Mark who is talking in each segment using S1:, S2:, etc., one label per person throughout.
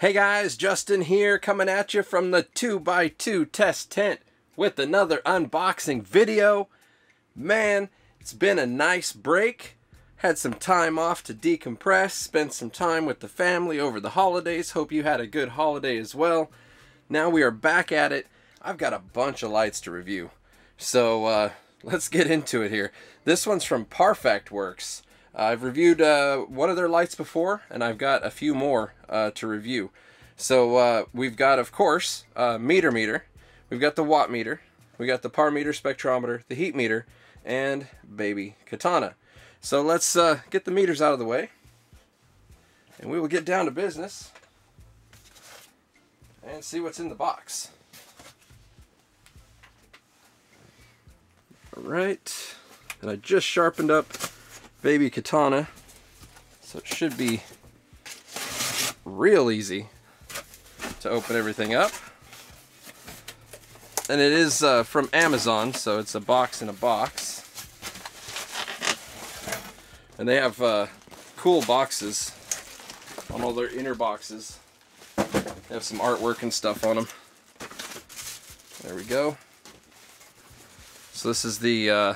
S1: Hey guys, Justin here coming at you from the 2x2 test tent with another unboxing video. Man, it's been a nice break. Had some time off to decompress, spent some time with the family over the holidays. Hope you had a good holiday as well. Now we are back at it. I've got a bunch of lights to review. So uh, let's get into it here. This one's from Parfact Works. I've reviewed uh, one of their lights before, and I've got a few more uh, to review. So uh, we've got, of course, uh, meter meter. We've got the watt meter. We got the par meter spectrometer, the heat meter, and baby katana. So let's uh, get the meters out of the way, and we will get down to business and see what's in the box. All right, and I just sharpened up baby katana, so it should be real easy to open everything up. And it is uh, from Amazon, so it's a box in a box. And they have uh, cool boxes on all their inner boxes. They have some artwork and stuff on them. There we go. So this is the uh,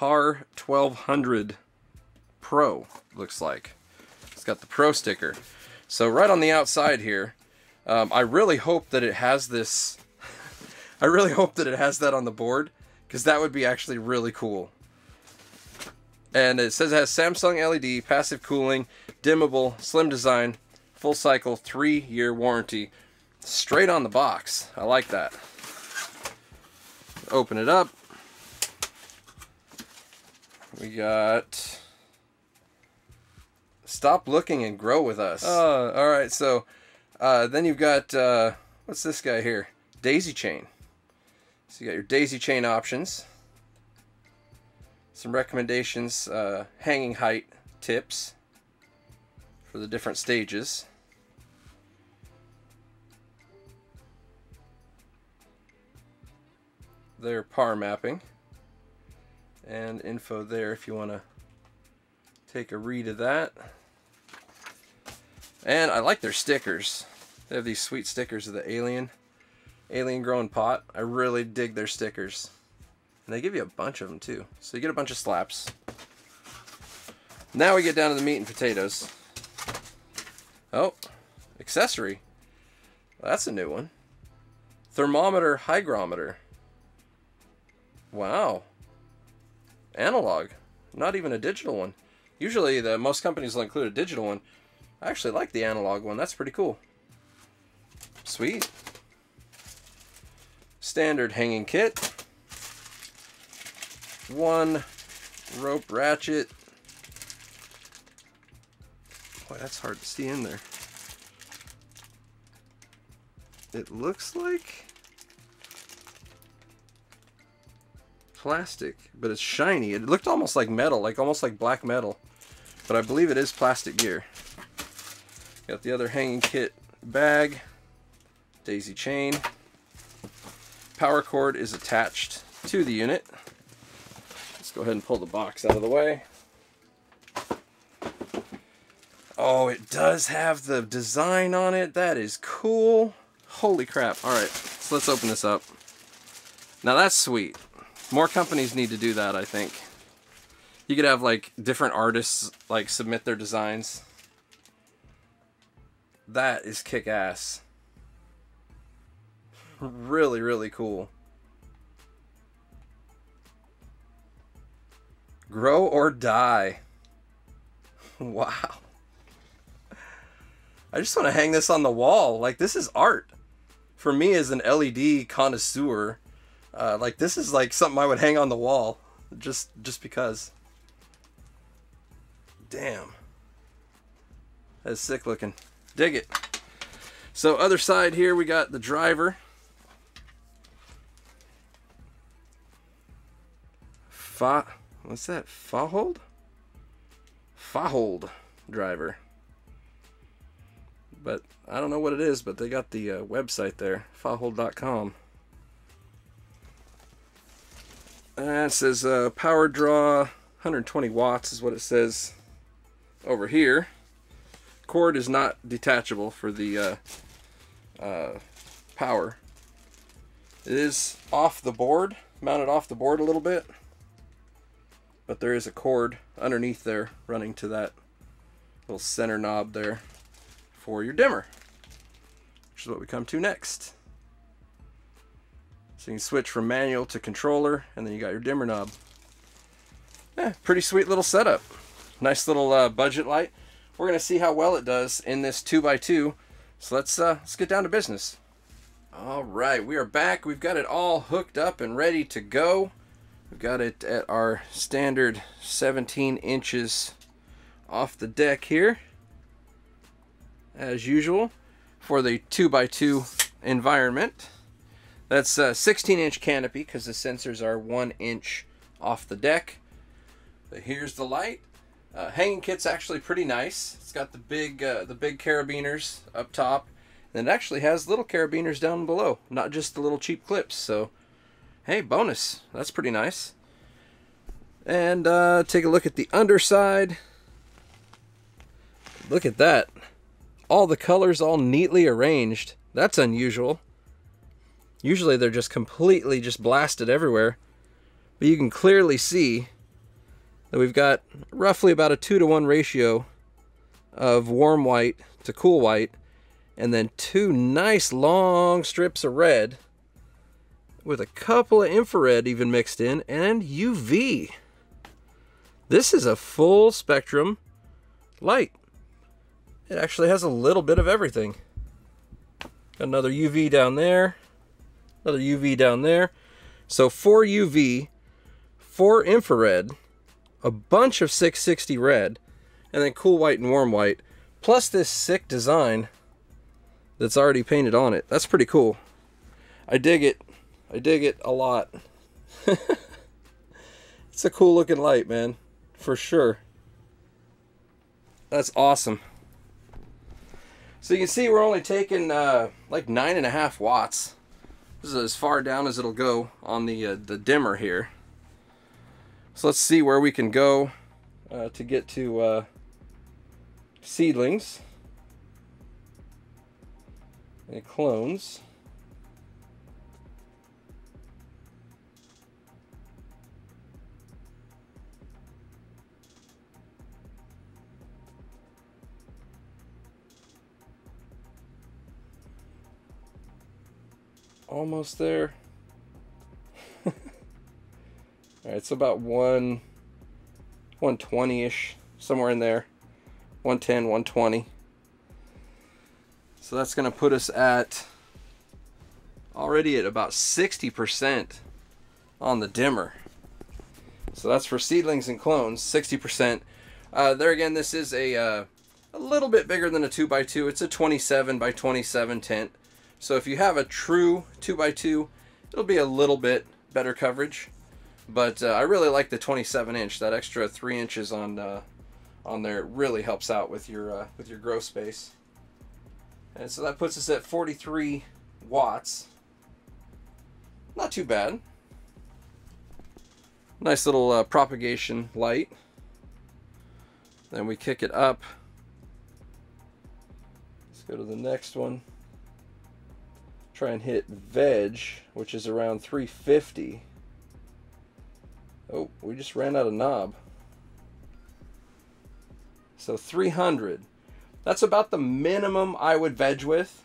S1: PAR 1200 Pro, looks like. It's got the Pro sticker. So right on the outside here, um, I really hope that it has this, I really hope that it has that on the board, because that would be actually really cool. And it says it has Samsung LED, passive cooling, dimmable, slim design, full cycle, three year warranty. Straight on the box. I like that. Open it up. We got Stop Looking and Grow With Us. Uh, all right, so uh, then you've got, uh, what's this guy here? Daisy Chain. So you got your daisy chain options. Some recommendations, uh, hanging height tips for the different stages. Their par mapping and info there if you want to take a read of that. And I like their stickers. They have these sweet stickers of the alien, alien grown pot. I really dig their stickers. And they give you a bunch of them too. So you get a bunch of slaps. Now we get down to the meat and potatoes. Oh, accessory. That's a new one. Thermometer hygrometer. Wow analog, not even a digital one. Usually, the most companies will include a digital one. I actually like the analog one. That's pretty cool. Sweet. Standard hanging kit. One rope ratchet. Boy, that's hard to see in there. It looks like plastic, but it's shiny. It looked almost like metal, like almost like black metal. But I believe it is plastic gear. Got the other hanging kit bag, daisy chain. Power cord is attached to the unit. Let's go ahead and pull the box out of the way. Oh, it does have the design on it. That is cool. Holy crap. All right, so let's open this up. Now that's sweet. More companies need to do that, I think. You could have like different artists like submit their designs. That is kick-ass. really, really cool. Grow or die. wow. I just want to hang this on the wall. Like, this is art. For me as an LED connoisseur, uh, like this is like something I would hang on the wall, just just because. Damn. That's sick looking. Dig it. So other side here we got the driver. Fa what's that? Fahold? Fahold driver. But I don't know what it is, but they got the uh, website there, fahold.com. And it says uh, power draw 120 watts is what it says over here. cord is not detachable for the uh, uh, power. It is off the board, mounted off the board a little bit, but there is a cord underneath there running to that little center knob there for your dimmer, which is what we come to next. So you can switch from manual to controller, and then you got your dimmer knob. Yeah, pretty sweet little setup. Nice little uh, budget light. We're gonna see how well it does in this 2x2. So let's, uh, let's get down to business. All right, we are back. We've got it all hooked up and ready to go. We've got it at our standard 17 inches off the deck here, as usual, for the 2x2 environment. That's a 16 inch canopy because the sensors are one inch off the deck. But here's the light. Uh, hanging kit's actually pretty nice. It's got the big uh, the big carabiners up top, and it actually has little carabiners down below, not just the little cheap clips. So, hey, bonus. That's pretty nice. And uh, take a look at the underside. Look at that. All the colors all neatly arranged. That's unusual. Usually they're just completely just blasted everywhere. But you can clearly see that we've got roughly about a 2 to 1 ratio of warm white to cool white and then two nice long strips of red with a couple of infrared even mixed in and UV. This is a full spectrum light. It actually has a little bit of everything. Another UV down there. Another UV down there. So four UV, four infrared, a bunch of 660 red, and then cool white and warm white, plus this sick design that's already painted on it. That's pretty cool. I dig it. I dig it a lot. it's a cool looking light, man. For sure. That's awesome. So you can see we're only taking uh, like nine and a half watts. This is as far down as it'll go on the uh, the dimmer here. So let's see where we can go uh, to get to uh, seedlings and clones. Almost there. All right, it's about one, 120-ish, somewhere in there. 110, 120. So that's going to put us at already at about 60% on the dimmer. So that's for seedlings and clones, 60%. Uh, there again, this is a, uh, a little bit bigger than a 2x2. It's a 27 by 27 tent. So if you have a true 2x2, it'll be a little bit better coverage. But uh, I really like the 27 inch. That extra three inches on uh, on there really helps out with your uh, with your grow space. And so that puts us at 43 watts. Not too bad. Nice little uh, propagation light. Then we kick it up. Let's go to the next one. Try and hit veg, which is around 350. Oh, we just ran out of knob. So 300. That's about the minimum I would veg with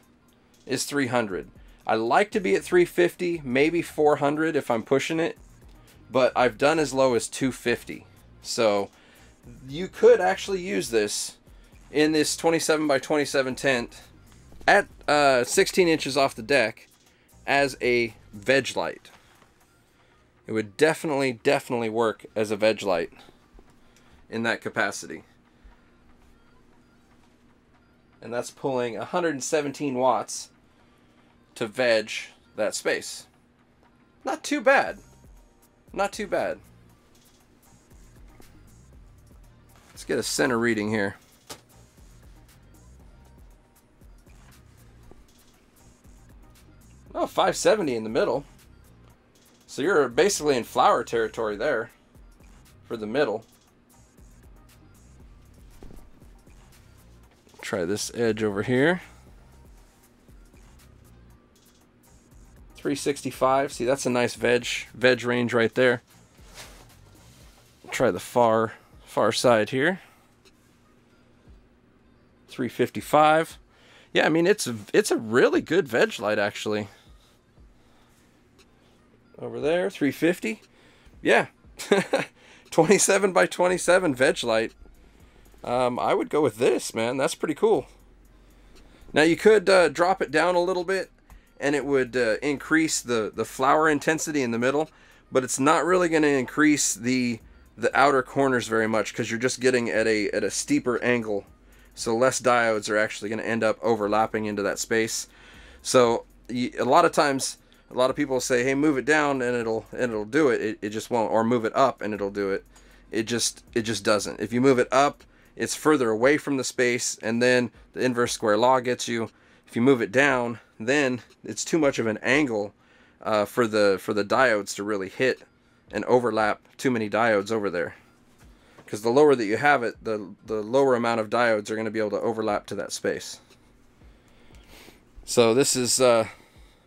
S1: is 300. I like to be at 350, maybe 400 if I'm pushing it, but I've done as low as 250. So you could actually use this in this 27 by 27 tent at uh, 16 inches off the deck as a veg light. It would definitely, definitely work as a veg light in that capacity. And that's pulling 117 watts to veg that space. Not too bad. Not too bad. Let's get a center reading here. Oh, 570 in the middle. So you're basically in flower territory there for the middle. Try this edge over here. 365. See, that's a nice veg veg range right there. Try the far far side here. 355. Yeah, I mean it's it's a really good veg light actually. Over there, 350. Yeah. 27 by 27 veg light. Um, I would go with this, man. That's pretty cool. Now you could uh, drop it down a little bit and it would uh, increase the, the flower intensity in the middle, but it's not really going to increase the the outer corners very much because you're just getting at a at a steeper angle. So less diodes are actually going to end up overlapping into that space. So a lot of times, a lot of people say, "Hey, move it down and it'll and it'll do it." it. It just won't, or move it up and it'll do it. It just it just doesn't. If you move it up, it's further away from the space, and then the inverse square law gets you. If you move it down, then it's too much of an angle uh, for the for the diodes to really hit and overlap too many diodes over there. Because the lower that you have it, the the lower amount of diodes are going to be able to overlap to that space. So this is uh,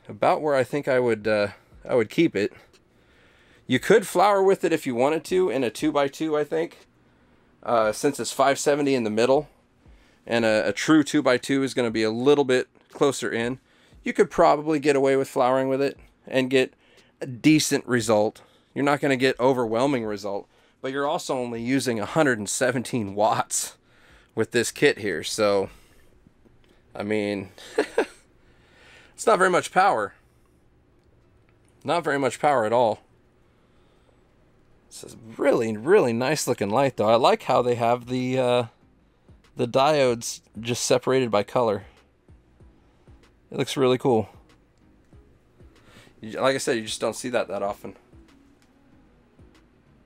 S1: about where I think I would uh, I would keep it. You could flower with it if you wanted to in a 2x2, I think. Uh, since it's 570 in the middle, and a, a true 2x2 is going to be a little bit closer in you could probably get away with flowering with it and get a decent result. You're not going to get overwhelming result, but you're also only using 117 watts with this kit here. So, I mean, it's not very much power. Not very much power at all. This is really, really nice looking light though. I like how they have the uh, the diodes just separated by color. It looks really cool. Like I said, you just don't see that that often.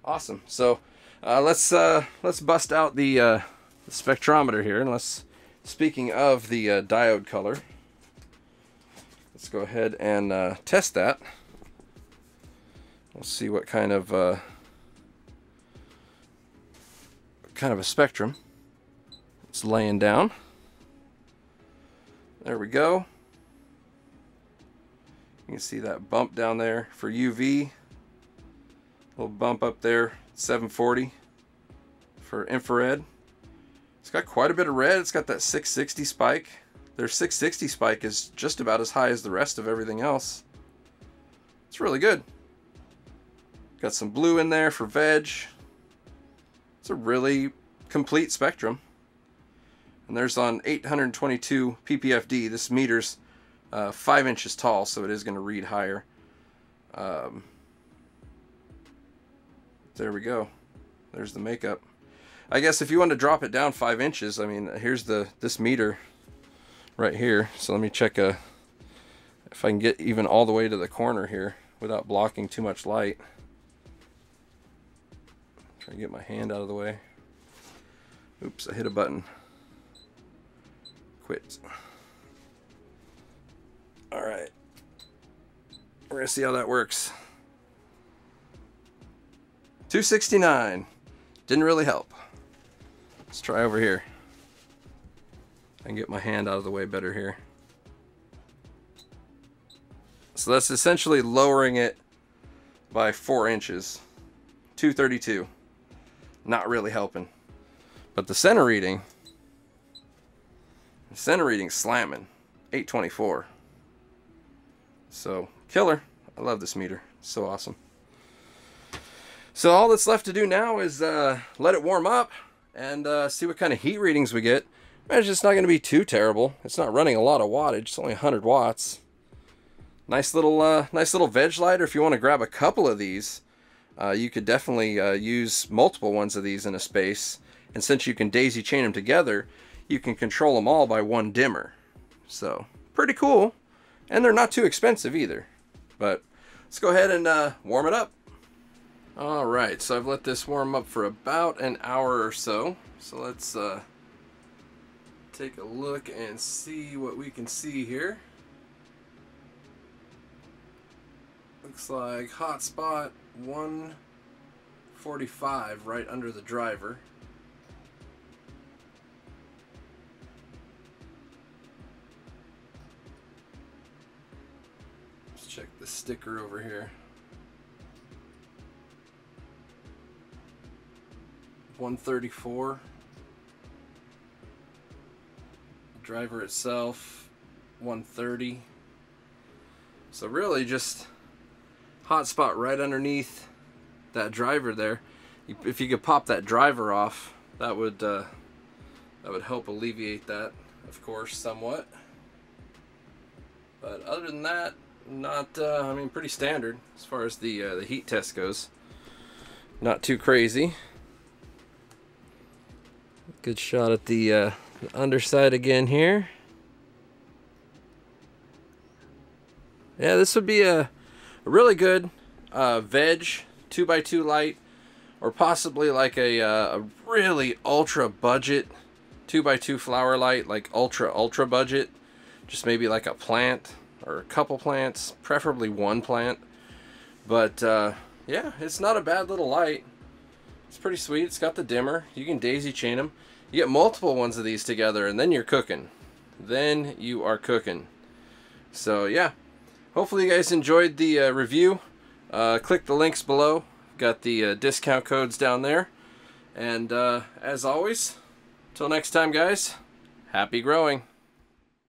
S1: Awesome. So uh, let's uh, let's bust out the, uh, the, spectrometer here, and let's. Speaking of the uh, diode color, let's go ahead and uh, test that. We'll see what kind of uh, kind of a spectrum it's laying down. There we go. You can see that bump down there for UV. A little bump up there, 740 for infrared. It's got quite a bit of red. It's got that 660 spike. Their 660 spike is just about as high as the rest of everything else. It's really good. Got some blue in there for veg. It's a really complete spectrum. And there's on 822 ppfd. This meter's uh, five inches tall, so it is going to read higher. Um, there we go. There's the makeup. I guess if you want to drop it down five inches, I mean, here's the this meter right here. So let me check a, uh, if I can get even all the way to the corner here without blocking too much light. Try to get my hand out of the way. Oops, I hit a button. Quit. All right. We're to see how that works. 269. Didn't really help. Let's try over here. Can get my hand out of the way better here. So that's essentially lowering it by four inches. 232. Not really helping. But the center reading, the center reading slamming. 824. So, killer. I love this meter. so awesome. So all that's left to do now is uh, let it warm up and uh, see what kind of heat readings we get. Imagine it's not going to be too terrible. It's not running a lot of wattage. It's only 100 watts. Nice little, uh, nice little veg lighter. If you want to grab a couple of these, uh, you could definitely uh, use multiple ones of these in a space. And since you can daisy chain them together, you can control them all by one dimmer. So pretty cool. And they're not too expensive either. But let's go ahead and uh, warm it up. Alright, so I've let this warm up for about an hour or so. So let's uh, take a look and see what we can see here. Looks like hotspot 145 right under the driver. Let's check the sticker over here. 134 Driver itself, 130. So really just hot spot right underneath that driver there. If you could pop that driver off, that would uh, that would help alleviate that, of course, somewhat. But other than that, not uh, I mean pretty standard as far as the uh, the heat test goes. Not too crazy. Good shot at the, uh, the underside again here. Yeah, this would be a, a really good uh, veg 2x2 light or possibly like a, uh, a really ultra budget 2x2 flower light like ultra ultra budget. Just maybe like a plant or a couple plants preferably one plant. But uh, yeah it's not a bad little light. It's pretty sweet. It's got the dimmer. You can daisy chain them you get multiple ones of these together and then you're cooking. Then you are cooking. So yeah, hopefully you guys enjoyed the uh, review. Uh, click the links below. Got the uh, discount codes down there. And uh, as always, till next time guys, happy growing.